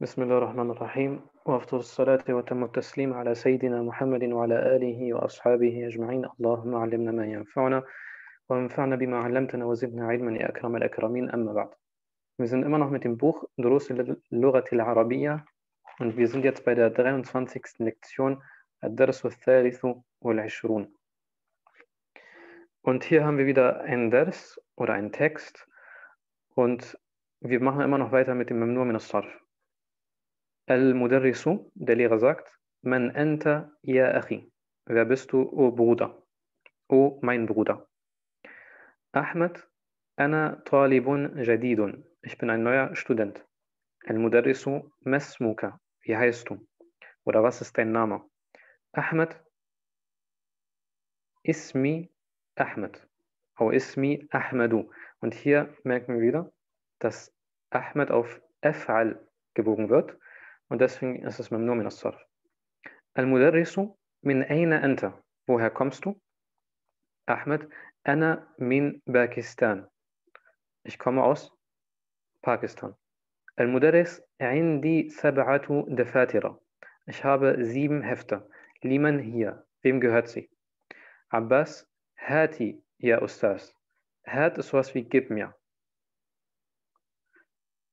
بسم الله الرحمن الرحيم وأفضل الصلاة وتم التسليم على سيدنا محمد وعلى آله وأصحابه أجمعين اللهم علمنا ما ينفعنا وانفعنا بما علمتنا وزدنا علما يا أكرم الأكرمين أما بعد Wir sind immer noch mit dem Buch Durus al-Lughat al-Arabiyya und wir sind jetzt bei der 23. Lektion Ad-Dars al-Thalithu wal-Ishrun. Und hier haben wir wieder einen Dars oder einen Text und wir machen immer noch weiter mit dem Mamnu min as-Sarf. Al-Mudarrisu, der Lehrer sagt, Man anta ya akhi. Wer bist du, o Bruder? O mein Bruder. Ahmed, ana talibun jadidun. Ich bin ein neuer Student. Al-Mudarrisu, masmuka. Wie heißt du? Oder was ist dein Name? Ahmed, Ismi Ahmed. O Ismi Ahmedu. Und hier merken wir wieder, dass Ahmed auf Af'al gebogen wird. Und deswegen ist es Mamnu min as-Sarf. Al-Mudarrisu min ayna anta? Woher kommst du? Ahmed, ana min Pakistan. Ich komme aus Pakistan. Al-Mudarris عندي سبعة دفاتر. Ich habe sieben Hefte. Liman hier. Wem gehört sie? Abbas, Hati, ja Ustaz. Hat ist was wie gib mir.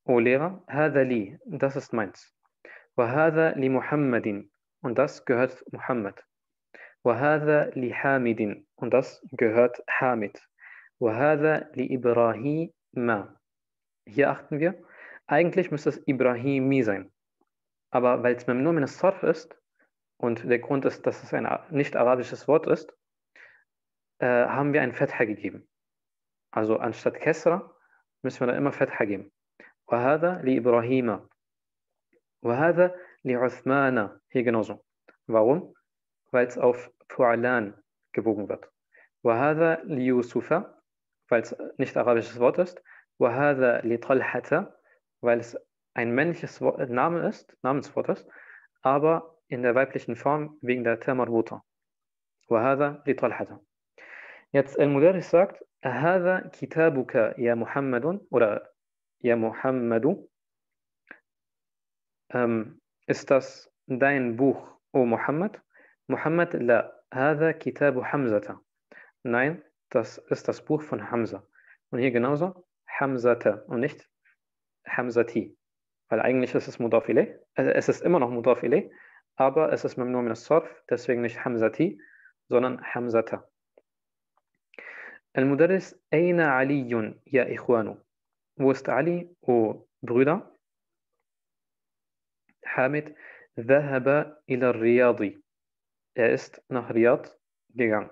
O Lehrer, هذا li, das ist meins. وهذا لمحمد und das gehört Muhammad. وهذا لحامد und das gehört Hamid. وهذا لإبراهيم. Hier achten wir, eigentlich müsste es Ibrahimi sein. Aber weil es nur min Sarf ist und der Grund ist, dass es ein nicht arabisches Wort ist, äh, haben wir ein Fetha gegeben. Also anstatt Kesra müssen wir da immer Fetha geben. وهذا لإبراهيم وهذا لعثمان hier genauso. Warum? Weil es auf Fu'alan gebogen wird. وهذا ليوسف weil es nicht arabisches Wort ist. وهذا لطلحة weil es ein männliches Wort, Name ist, Namenswort ist, aber in der weiblichen Form wegen der Termarbuta. وهذا لطلحة. Jetzt Al-Mudarris sagt, هذا كتابك يا محمد oder يا محمد ähm, ist das dein Buch, O Muhammad? Muhammad, la, هذا كتاب حمزة. Nein, das ist das Buch von Hamza. Und hier genauso, Hamzata und nicht Hamzati. Weil eigentlich ist es Mudaf ilayh. Also es ist immer noch Mudaf ilayh, aber es ist Mamnu min as-Sarf, deswegen nicht Hamzati, sondern Hamzata. المدرس أين علي يا إخوان Wo ist Ali, o Brüder? Hamid ذهب إلى الرياض Er ist nach Riyadh gegangen.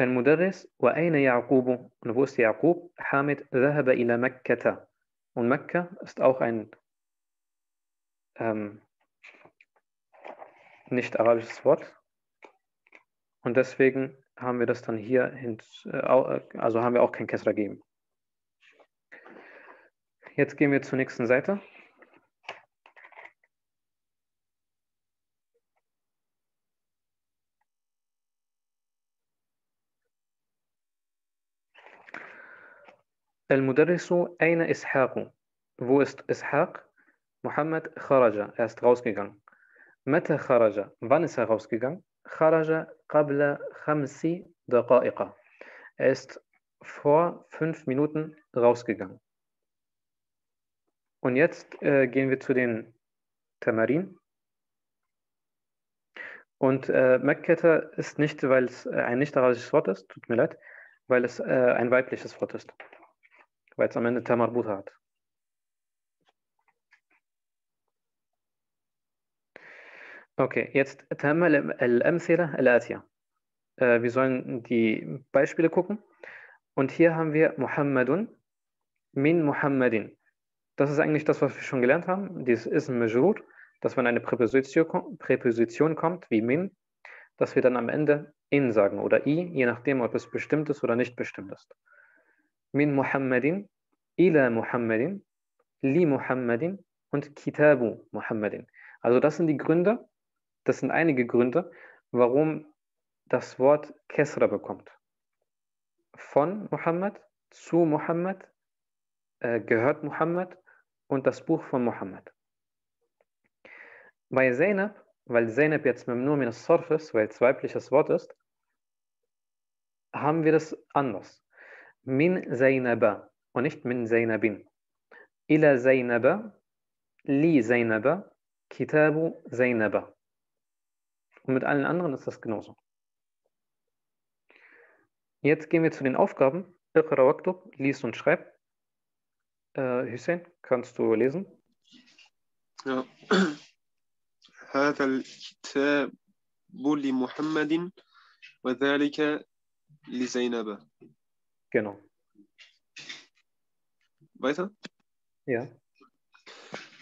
المدرس وأين يعقوب Und wo ist Yaqub? Hamid ذهب إلى مكة Und Mekka ist auch ein ähm, nicht arabisches Wort. Und deswegen haben wir das dann hier, hin, also haben wir auch kein Kesra gegeben. Jetzt gehen wir zur nächsten Seite. المدرس أين إسحاق؟ Wo ist Ishaq? Muhammad kharaja, er ist rausgegangen. متى خرج? Wann ist er rausgegangen? خرج قبل خمس دقائق. Er ist vor fünf Minuten rausgegangen. Und jetzt äh, gehen wir zu den Tamarin. Und äh, Mekketa ist nicht, weil es ein nicht arabisches Wort ist, tut mir leid, weil es äh, ein weibliches Wort ist. Weil es am Ende Tamarbut hat. Okay, jetzt Tamal al-Amthila al-Atiyah. Wir sollen die Beispiele gucken. Und hier haben wir Muhammadun min Muhammadin. Das ist eigentlich das, was wir schon gelernt haben. Dieses Ism Majrur, dass wenn eine Präposition kommt, wie min, dass wir dann am Ende in sagen oder i, je nachdem, ob es bestimmt ist oder nicht bestimmt ist. Min Muhammadin, ila Muhammadin, li Muhammadin und kitabu Muhammadin. Also das sind die Gründe, das sind einige Gründe, warum das Wort Kesra bekommt. Von Muhammad zu Muhammad äh, gehört Muhammad und das Buch von Mohammed. Bei Zainab, weil Zainab jetzt mit nur min Sarf ist, weil es weibliches Wort ist, haben wir das anders Min Zainaba und nicht min Zainabin. Ila Zainaba, li Zainaba, Kitabu Zainaba. Und mit allen anderen ist das genauso. Jetzt gehen wir zu den Aufgaben. Iqra waktub, lies und schreib. Äh, Hussein, kannst du lesen? Ja. هذا الكتاب لمحمد وذلك لزينب Genau. weiter Ja.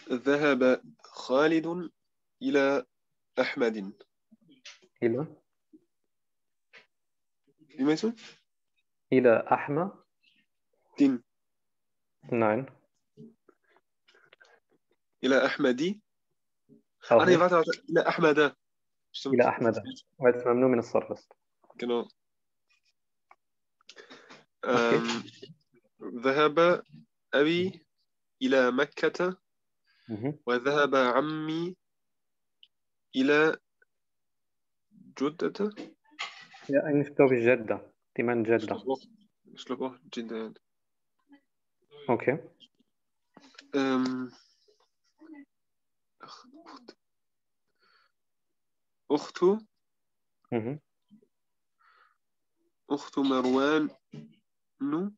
ذهب خالد إلى أحمد Ila. wie meinst du? Ila Ahma. Din. Nein. إلى أحمدي Ah nicht. warte, warte. إلى أحمد Stimmt. Ila Ahmada. Weil es nur min Sarf ist. Genau. ذهب أبي إلى مكة وذهب عمي إلى جدة. يعني نفتو جدة؟ تمن جدة شلوبه جدة أوكي. أم... أخت. أخت مروان نو.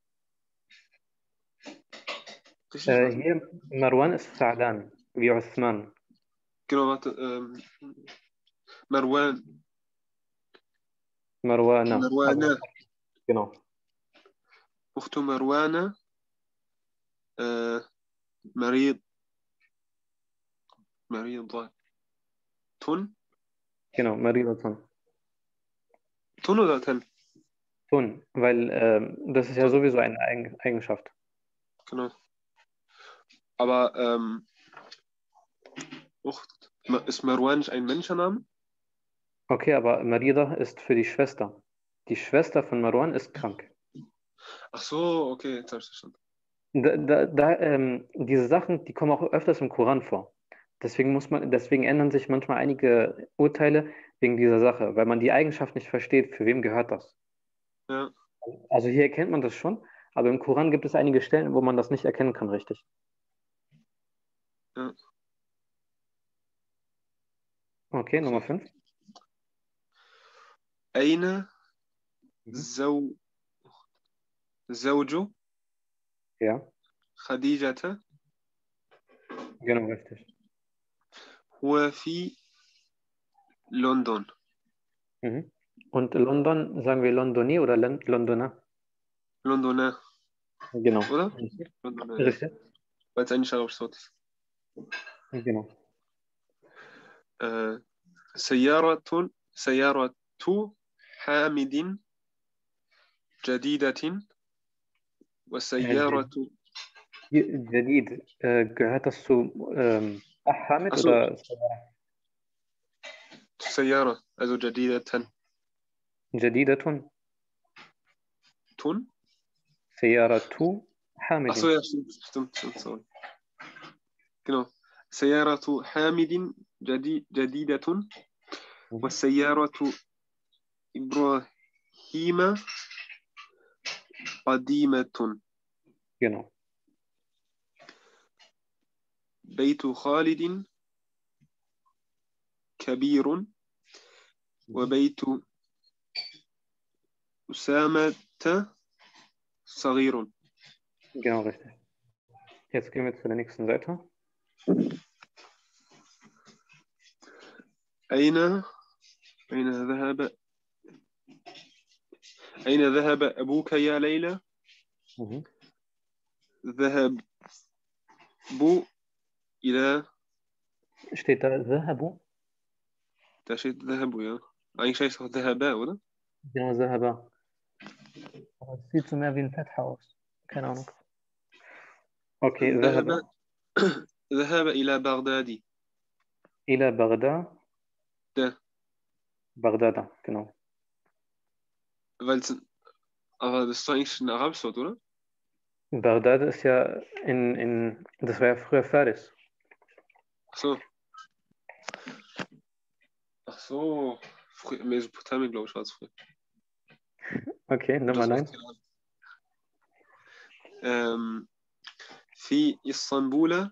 آه، هي مروان السعدان بعثمان كيلوات مروان. مروانة. مروانة. كنو أخت مروانة آه، مريض. مريضة. تن؟ كنو مريضة. تن تن ولا تن؟ Tun, weil ähm, das ist ja sowieso eine Eigen Eigenschaft. Genau. Aber ähm, ist Marwan nicht ein Menschenname? Okay, aber Marida ist für die Schwester. Die Schwester von Marwan ist krank. Ach so, okay, jetzt habe ich verstanden. Da, da, da, ähm, diese Sachen, die kommen auch öfters im Koran vor. Deswegen muss man, deswegen ändern sich manchmal einige Urteile wegen dieser Sache, weil man die Eigenschaft nicht versteht, für wem gehört das. Ja. Also hier erkennt man das schon, aber im Koran gibt es einige Stellen, wo man das nicht erkennen kann, richtig. Ja. Okay, Nummer 5. Eine mhm. Zau Zauju. Ja. Khadija. Genau, richtig. Huafi London. Mhm. Und London, sagen wir Londoni oder Londoner? Londoner. Genau. Oder? Londoner. Richtig. Weil es eigentlich auch so ist. Genau. Sayaratun, Sayaratu Hamidin Jadidatin was Sayaratu Jadid, gehört das zu ähm, Hamid oder Sayara? Sayara, also Jadidatin. جديدة. تون؟ سيارة تو حامد. سيارة حامد جديدة. والسيارة إبراهيم قديمة. genau. بيت خالد كبير. وبيت أسامة صغير Genau richtig. Jetzt gehen wir zu der nächsten Seite. أين أين ذهب أين ذهب أبوك يا ليلى Mhm. ذهب بو إلى Steht da Zahabu? da steht ذهبوا ja eigentlich heißt es auch ذهبا oder Genau, Zahaba. Aber es sieht so mehr wie ein Fetha aus. Keine Ahnung. Okay, ذهب Zahaba. ذهب إلى بغداد Ila Baghdad. Da. Baghdada, genau. weil es aber das ist doch eigentlich ein arabisches Wort oder Bagdad ist ja in, in, das war ja früher Faris. Ach so. Ach so. Frü Mesopotamien, glaube ich, war es früher. أوكي نمبر 9 في إسطنبول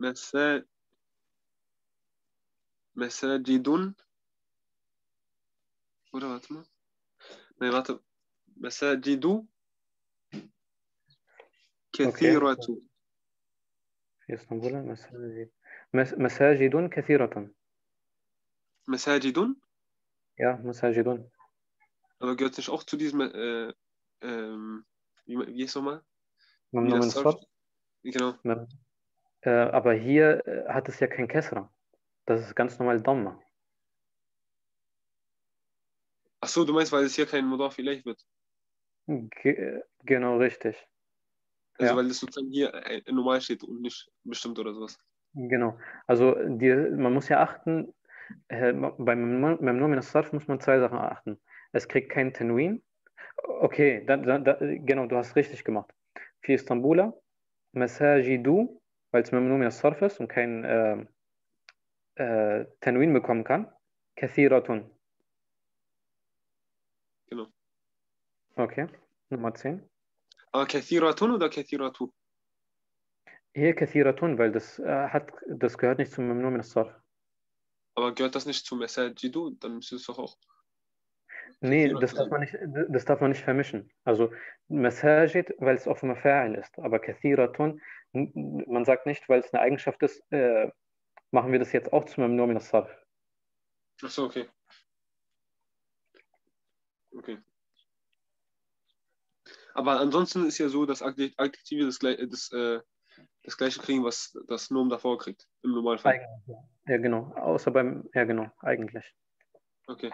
مسا... مساجد مساجد كثيرة. في إسطنبول مساجد مساجد كثيرة. مساجد؟ يا مساجد Aber gehört nicht auch zu diesem, äh, ähm, wie, wie es nochmal? No Swap? Genau. Ja. Äh, aber hier äh, hat es ja kein Kessra. Das ist ganz normal Dhamma. Ach so, du meinst, weil es hier kein Modaf vielleicht wird? Ge genau, richtig. Also ja. weil es sozusagen hier äh, äh, normal steht und nicht bestimmt oder sowas. Genau. Also die, man muss ja achten, äh, beim Memnomin Sarf muss man zwei Sachen achten. Es kriegt kein Tenwin. Okay, da, da, genau, du hast richtig gemacht. Für Istanbuler, Masajidu, weil es Memnun min Sarf ist und kein äh, äh, Tenwin bekommen kann. Kathiratun. Genau. Okay, Nummer 10. Aber Kathiratun oder Kathiratu? Hier Kathiratun, weil das, äh, hat, das gehört nicht zum Memnun min Sarf. Aber gehört das nicht zu Masajidu? Dann müsste es doch auch. Nee, das darf man nicht, das darf man nicht vermischen. Also Masajid, weil es auf Mafa'il ist, aber Kathiratun, man sagt nicht, weil es eine Eigenschaft ist, äh, machen wir das jetzt auch zu Mamnu min as-Sarf. Ach so, okay. Okay. Aber ansonsten ist ja so, dass Adjek- Adjektive das, das, äh, das gleiche kriegen, was das Nomen davor kriegt, im Normalfall. Ja, genau. Außer beim, ja, genau, eigentlich. Okay.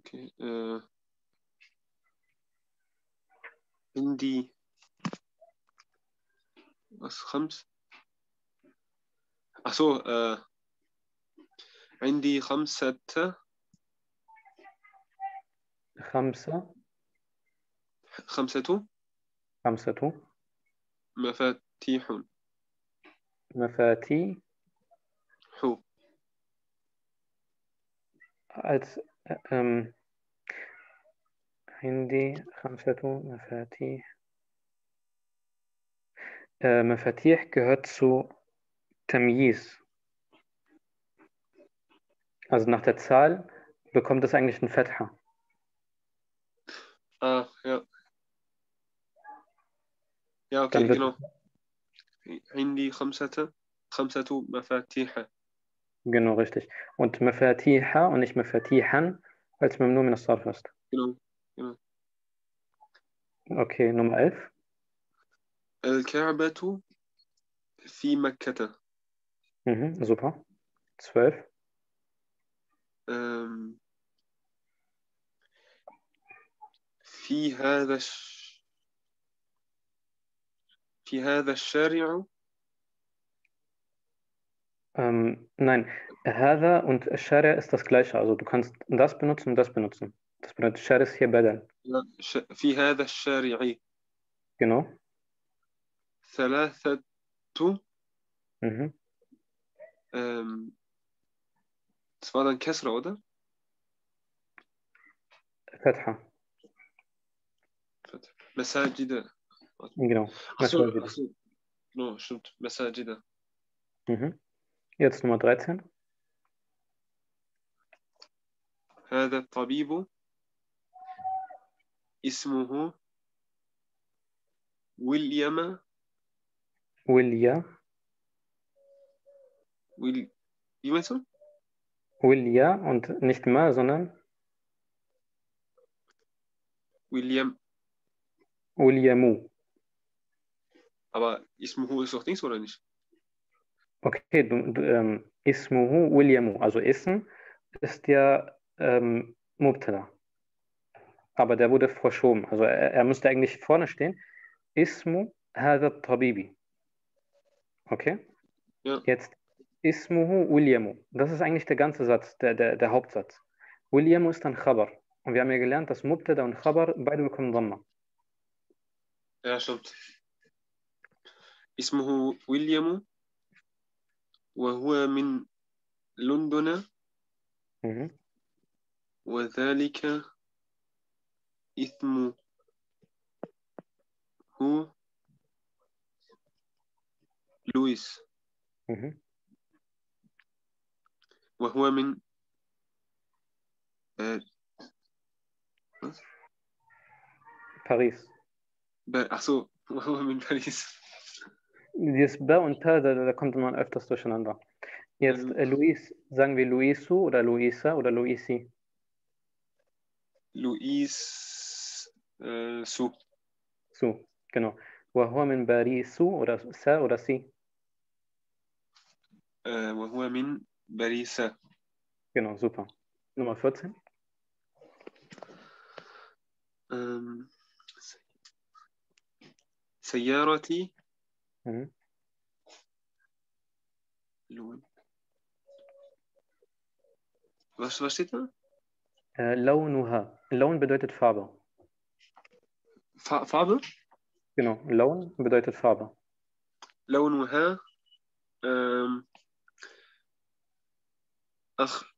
أوكي آه. عندي بس خمس. آه، أسو آه. عندي خمسة خمسة. خمسة خمسة مفاتيح. مفاتيح هات عندي خمسة مفاتيح äh, Mafatih gehört zu Tamyiz. Also nach der Zahl bekommt es eigentlich ein Fetha. ah ja ja okay Dann wird- genau عندي خمسة خمسة مفاتيح Genau, richtig. Und Mafatiha und nicht Mafatihan, weil es Mamnu min as-Sarf ist. genau Okay, Nummer 11. الكعبة في مكة Mhm, super. 12. أم، في هذا الش... في هذا الشارع Ähm, nein, Hada und Sharia ist das gleiche. Also du kannst das benutzen und das benutzen. Das bedeutet, Sharia ist hier Badal. لا، ش... في هذا الشارع Genau. ثلاثة Mhm. ähm, das war dann Kesra, oder? Fetha. مساجد Genau. Achso, Masajid. achso. No, stimmt. مساجد Mhm. Jetzt Nummer 13. هذا الطبيب اسمه ويليام Wilya. ويل... wie meinst du? Wilya und nicht Ma, sondern William. Wilyamu. Aber Ismuhu ist doch Dings, oder nicht? Okay, du, du, ähm, Ismuhu Williamu, also Ism ist ja ähm, Mubtada. Aber der wurde verschoben. Also er, er müsste eigentlich vorne stehen. Ismu hadha Tabibi. Okay? Ja. Jetzt Ismuhu Williamu. Das ist eigentlich der ganze Satz, der, der, der Hauptsatz. Williamu ist dann Khabar. Und wir haben ja gelernt, dass Mubtada und Khabar beide bekommen Dhamma. Ja, stimmt. Ismuhu Williamu وهو من لندن. وذلك إثمه لويس. آه، وهو من باريس. أحسو وهو من باريس. Dieses Ba und Ta, da, da kommt man öfters durcheinander. Jetzt Ähm. äh, Luis, sagen wir Luisu oder Luisa oder Luisi? لويس آه، سو So, genau. وهو من باريس oder Sa oder Si? آه، وهو من باريس Genau, super. Nummer 14. ähm, سيارتي لون بس بس آه، لونها اللون بداية الفأبة. فأبة؟ Genau اللون بداية الفأبة. لونها أم... اخضر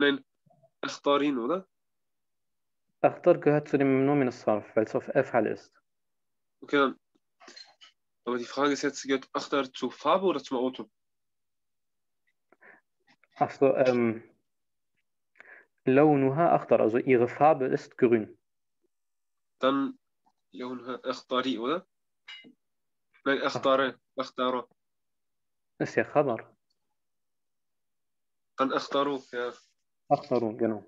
نين اخضرين ولا أخضر gehört zu dem ممنوع من الصرف. فالصرف es auf f على ist Okay, dann. Aber die Frage ist jetzt, gehört Achter zur Farbe oder zum Auto? Ach so, ähm. Launuha Achter, also ihre Farbe ist grün. Dann Launuha Achtari, oder? Nein, Achtare, Achtara. Ist ja Khabar. Dann Achtaru, ja. Achtaru, genau.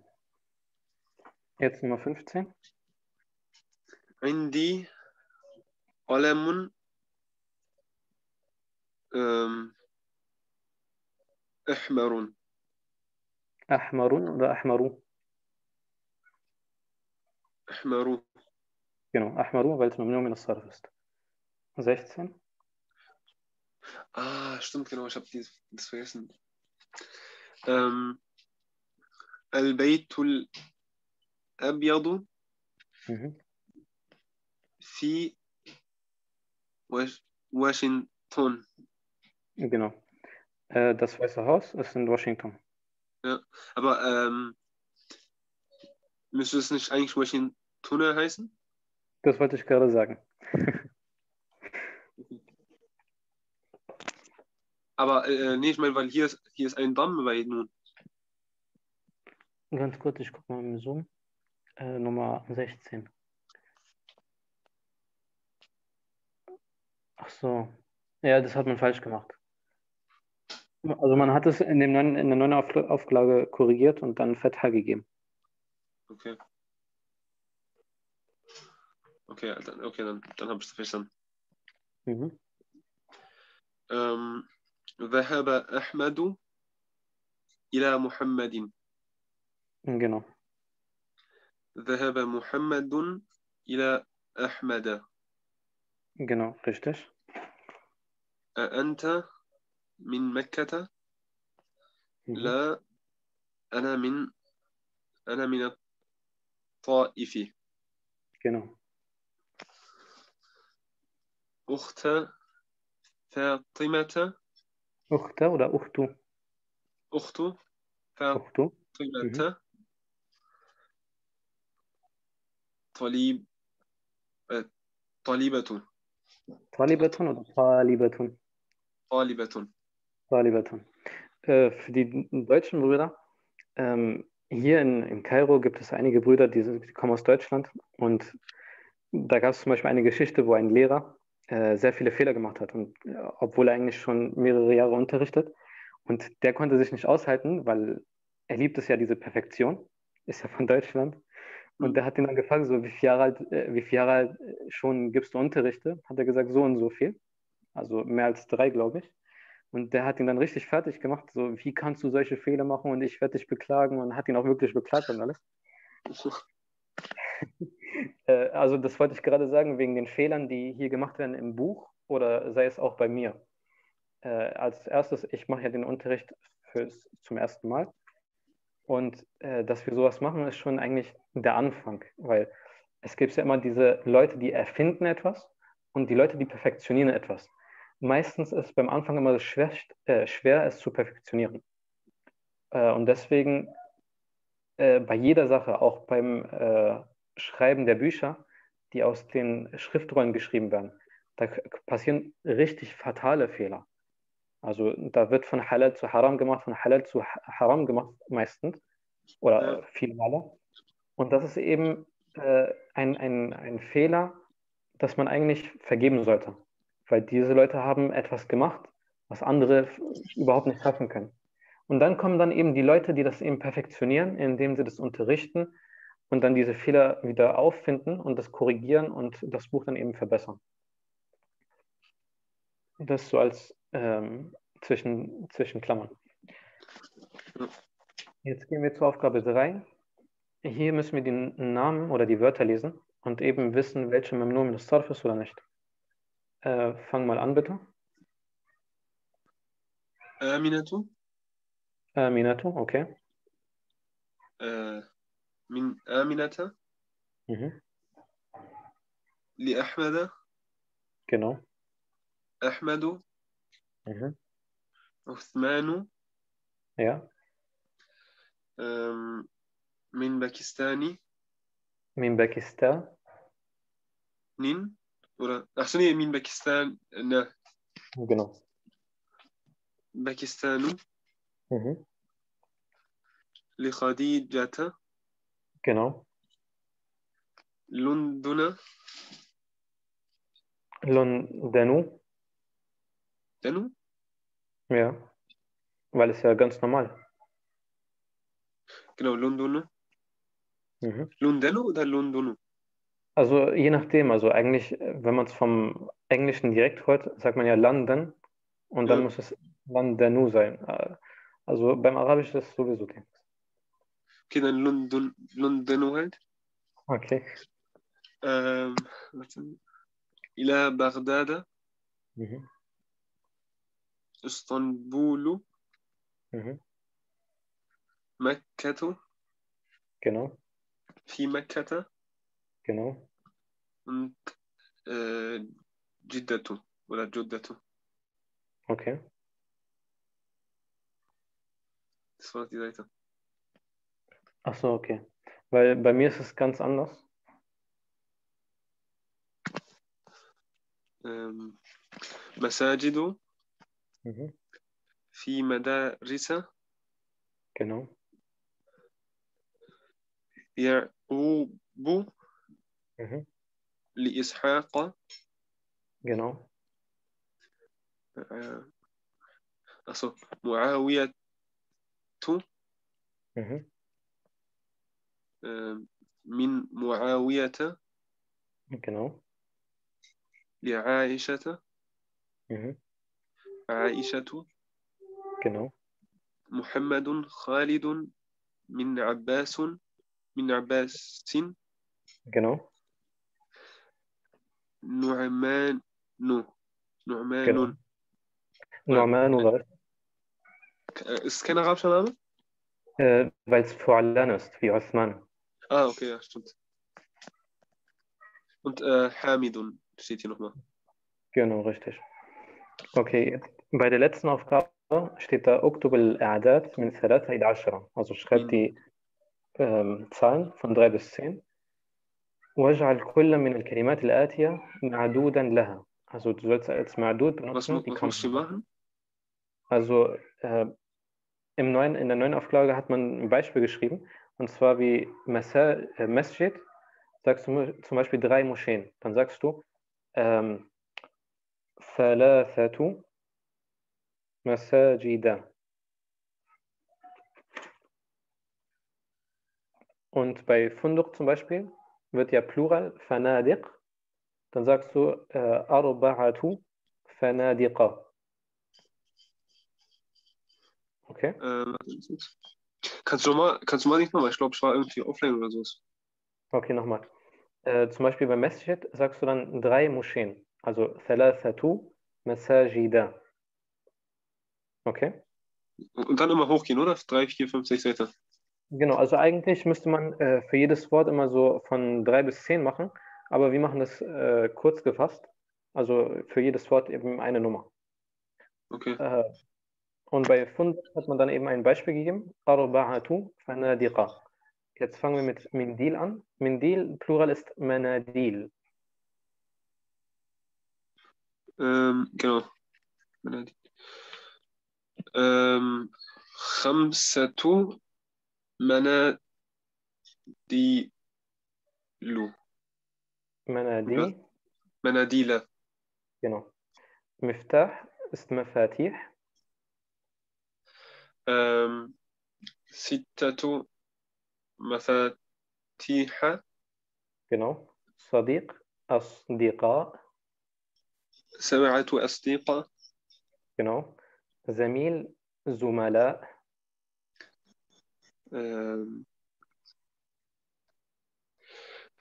Jetzt Nummer 15. Indi قلم ähm, أحمر Ahmarun oder Ahmaru? أحمر Genau, Ahmaru, weil es dem Nomen al-Sarf ist. 16. Ah, stimmt, genau, ich habe das vergessen. Ähm, البيت الأبيض Mhm. في Washington. Genau. Äh, das Weiße Haus ist in Washington. Ja, aber ähm, müsste es nicht eigentlich Washingtoner heißen? Das wollte ich gerade sagen. aber äh, äh, nee, ich meine, weil hier ist, hier ist ein Damm bei nun. Ganz kurz, ich gucke mal im Zoom. Äh, Nummer 16. Ach so. Ja, das hat man falsch gemacht. Also man hat es in, dem neuen, in der neuen Auf Auflage korrigiert und dann Fatha gegeben. Okay. Okay, dann, okay, dann, dann habe ich es verstanden. Mhm. Ähm, ذهب أحمد إلى محمد Genau. ذهب محمد إلى أحمد Genau, richtig. أأنت من مكة؟ لا أنا من أنا من الطائف Genau. أخت فاطمة oder Uchtu? أخت Uchtu. فاطمة طليب آه، Tor Libaton oder Tor Libaton? Tor Libaton. Tor Libaton. Äh, für die deutschen Brüder, ähm, hier in, in Kairo gibt es einige Brüder, die, sind, die kommen aus Deutschland und da gab es zum Beispiel eine Geschichte, wo ein Lehrer äh, sehr viele Fehler gemacht hat, und, äh, obwohl er eigentlich schon mehrere Jahre unterrichtet. Und der konnte sich nicht aushalten, weil er liebt es ja, diese Perfektion, ist ja von Deutschland und der hat ihn dann gefragt, so wie viele Jahre alt, äh, wie viele Jahre alt schon gibst du Unterrichte? Hat er gesagt, so und so viel, also mehr als drei, glaube ich. Und der hat ihn dann richtig fertig gemacht, so wie kannst du solche Fehler machen und ich werde dich beklagen und hat ihn auch wirklich beklagt und alles. Äh, also das wollte ich gerade sagen, wegen den Fehlern, die hier gemacht werden im Buch oder sei es auch bei mir. Äh, als erstes, ich mache ja den Unterricht fürs, zum ersten Mal. Und äh, dass wir sowas machen, ist schon eigentlich der Anfang, weil es gibt ja immer diese Leute, die erfinden etwas und die Leute, die perfektionieren etwas. Meistens ist beim Anfang immer schwer, äh, schwer es zu perfektionieren. Äh, und deswegen äh, bei jeder Sache, auch beim äh, Schreiben der Bücher, die aus den Schriftrollen geschrieben werden, da passieren richtig fatale Fehler. Also da wird von Halal zu Haram gemacht, von Halal zu Haram gemacht meistens oder ja. viele Male. Und das ist eben äh, ein, ein, ein Fehler, das man eigentlich vergeben sollte. Weil diese Leute haben etwas gemacht, was andere überhaupt nicht schaffen können. Und dann kommen dann eben die Leute, die das eben perfektionieren, indem sie das unterrichten und dann diese Fehler wieder auffinden und das korrigieren und das Buch dann eben verbessern. Das so als ähm, zwischen, zwischen Klammern. Jetzt gehen wir zur Aufgabe 3. Hier müssen wir den Namen oder die Wörter lesen und eben wissen, welche Memnun das Sarf ist oder nicht. Äh, fang mal an, bitte. Aminatu. Aminatu, okay. Äh, min Aminata. Mhm. Ahmada. Genau. Ahmadu. Mhm. Uthmanu. Ja. Ähm, min Pakistani. Min Pakistan. Nin. Oder, ach so, nee, min Pakistan. Ne. Genau. Pakistanu. Mhm. Li Khadijata. Genau. Lunduna. Londonu. Denno? Ja, weil es ja ganz normal. Genau, Lundono. Mhm. Lundello oder Lundono? Also je nachdem, also eigentlich, wenn man es vom Englischen direkt hört, sagt man ja London und dann muss es Londonu sein. Also beim Arabisch ist es sowieso den. Okay, dann London, Londonu halt. Okay. Ähm, Ila Bagdada. Mhm. Istanbulu. Mhm. Mekkatu. Genau. Fi Mekkata. Genau. Und äh, Jiddatu oder Juddatu. Okay. Das war die Seite. Ach so, okay. Weil bei mir ist es ganz anders. Ähm, Masajidu. Mhm. في مدارس Genau. يعقوب Mhm. لإسحاق Genau. آه، أصل معاوية Mhm. آه، من معاوية Genau. لعائشة Mhm. Aishatu. Genau. Muhammadun Khalidun min Abbasun min Abbasin. Genau. Nu'manu. Nu'manun. Genau. Nu'manu was? Äh, ist kein arabischer Name? Äh, Weil es vor allem ist, wie Osman. Ah, okay, ja, stimmt. Und äh, Hamidun steht hier nochmal. Genau, richtig. Okay, jetzt bei der letzten Aufgabe steht da Uktub al-A'dad min 3 ila 10. Also schreibt Mhm. die ähm, Zahlen von 3 bis 10. واجعل كل من الكلمات الآتية معدودا لها. Also du sollst als Ma'dud Was, benutzen, mu die was musst du kommen. machen? Also äh, im neuen, in der neuen Auflage hat man ein Beispiel geschrieben, und zwar wie Masa, äh, Masjid, sagst du mu- zum Beispiel drei Moscheen. Dann sagst du ähm, ثلاثة Masajida. Und bei Funduk zum Beispiel wird ja Plural Fanadiq. Dann sagst du äh, Arba'atu Fanadiqa. Okay. Äh, kannst du mal, kannst du mal nicht nochmal? Ich glaube, es war irgendwie offline oder sowas. Okay, nochmal. Äh, zum Beispiel bei Masjid sagst du dann drei Moscheen. Also Thalathatu Masajida. Okay? Und dann immer hochgehen, oder? 3, 4, 5, 6 Seiten. Genau, also eigentlich müsste man äh, für jedes Wort immer so von drei bis zehn machen, aber wir machen das äh, kurz gefasst. Also für jedes Wort eben eine Nummer. Okay. Äh, und bei Fund hat man dann eben ein Beispiel gegeben. Jetzt fangen wir mit Mindil an. Mindil, Plural ist Manadil. Ähm, genau. Ähm, خمسة مناديل. مناديل. مناديل مفتاح اسم مفاتيح. ستة مفاتيح. Genau. صديق أصدقاء. سبعة أصدقاء. Genau. زميل زملاء.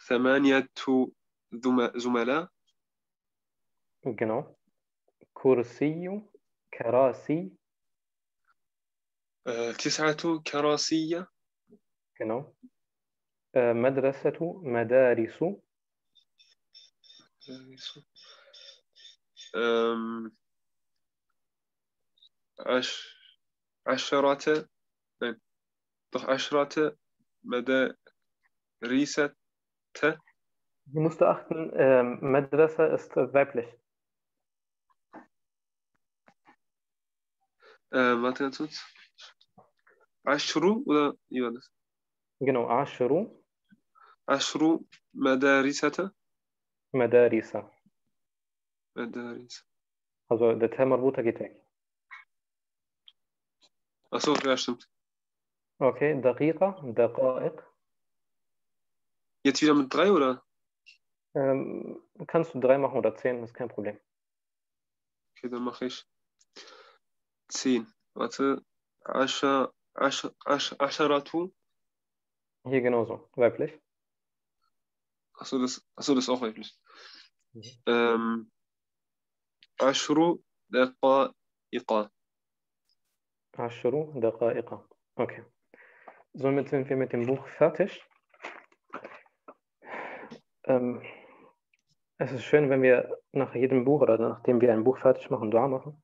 ثمانية زملاء. جنو. كرسي كراسي. آه، تسعة كراسي جنو. آه، مدرسة مدارس. مدارس. aş, aşerate, nein, doch Aschrate, Mede Risette. Du musst achten, äh, Medresse ist weiblich. Äh, warte ganz kurz. Ashru oder wie war das? Genau, Ashru. Ashru Madarisata. Madarisa. Madarisa. Also der Termarbuta geht weg. Achso, ja, stimmt. Okay, Daqiqa, Daqa'iq. Jetzt wieder mit drei, oder? Ähm, kannst du drei machen oder zehn, ist kein Problem. Okay, dann mache ich zehn. Warte, Asha, Asha, Asha, Asharatu. Hier genauso, weiblich. Achso, das, achso, das ist auch weiblich. Mhm. Ähm, Ashru, Daqa'iqa. عشر دقائق. Okay. Somit sind wir mit dem Buch fertig. Ähm, es ist schön, wenn wir nach jedem Buch oder nachdem wir ein Buch fertig machen, Dua machen.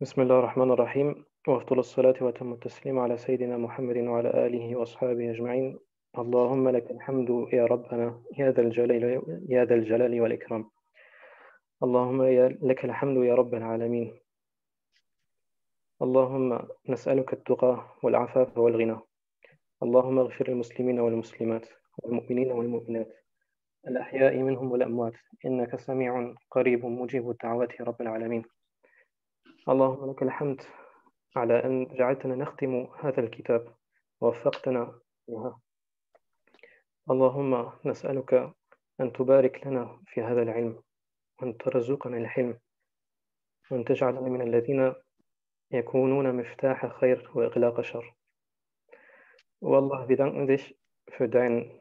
بسم الله الرحمن الرحيم وأفضل الصلاة وأتم التسليم على سيدنا محمد وعلى آله وأصحابه أجمعين اللهم لك الحمد يا ربنا يا ذا الجلال يا ذا الجلال والإكرام اللهم لك الحمد يا رب العالمين اللهم نسألك التقى والعفاف والغنى. اللهم اغفر للمسلمين والمسلمات والمؤمنين والمؤمنات. الأحياء منهم والأموات. إنك سميع قريب مجيب الدعوات رب العالمين. اللهم لك الحمد على أن جعلتنا نختم هذا الكتاب ووفقتنا لها اللهم نسألك أن تبارك لنا في هذا العلم وأن ترزقنا الحلم وأن تجعلنا من الذين يكونون مفتاح خير وإغلاق شر Wallah, wir danken dich für, dein,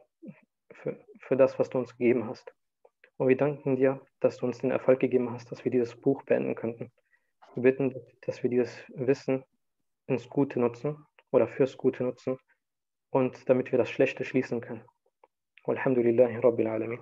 für, für das, was du uns gegeben hast. Und wir danken dir, dass du uns den Erfolg gegeben hast, dass wir dieses Buch beenden könnten. Wir bitten, dass wir dieses Wissen ins Gute nutzen oder fürs Gute nutzen und damit wir das Schlechte schließen können. Walhamdulillahi Rabbil Alamin.